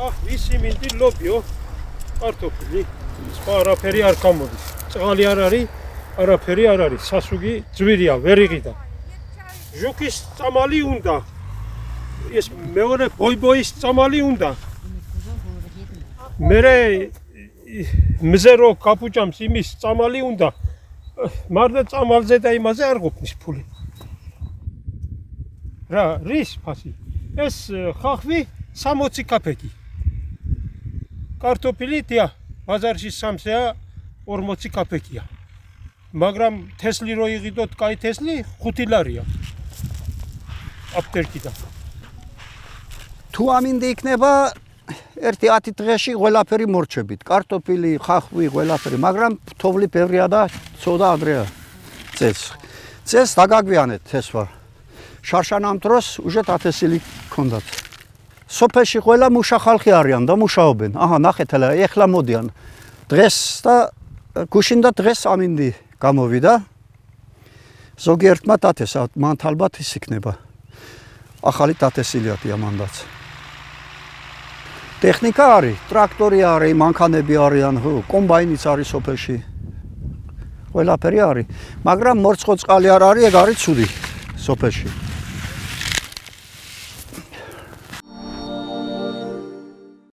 ახ ვისი მინდი ლობიო. კარტოფილი სხვა არაფერი არ გამოდის. წყალი არ არის არაფერი არ არის. სასუგი ძვირია ვერ იყიდა. ჟუკის წამალი უნდა. ეს მეორე ბოიბოის წამალი უნდა. მერე მზერო კაპუჭამს იმის წამალი უნდა. მარდა წამალზე და იმაზე არ ყოფნის ფული. რა რის ფასი? ეს ხახვი 60 კაპეკი კარტოფილი დია ბაზარში სამსეა 40 კაპეკია მაგრამ თესლი რო იღიდოთ კაი თესლი? 5 ლარია. აპტერკიდან თუ ამინდი იქნება ერთი 10 დღეში ყველაფერი მორჩებით. კარტოფილი ხახვი ყველაფერი. მაგრამ თოვლი ბევრია და ცოდა ადრეა წეს. წეს დაგაგვიანეთ ეს ვარ შარშანამ დროს უჟეთ ათესილი ქონდათ სოფელში ყველა მუშა ხალხი არიან და მუშაობენ. აჰა ნახეთ ეხლა ეხლა მოდიან. დღეს და გუშინ და დღეს ამინდი გამოვიდა. ზოგიერთმა დათესა მან თალბათ ის იქნება. ახალი დათესილიათია მანდაც. ტექნიკა არის ტრაქტორი არის მანქანები არიან კომბაინიც არის სოფელში. ყველაფერი არის. მაგრამ მორცხო წყალი არ არის ეგ არის ცუდი სოფელში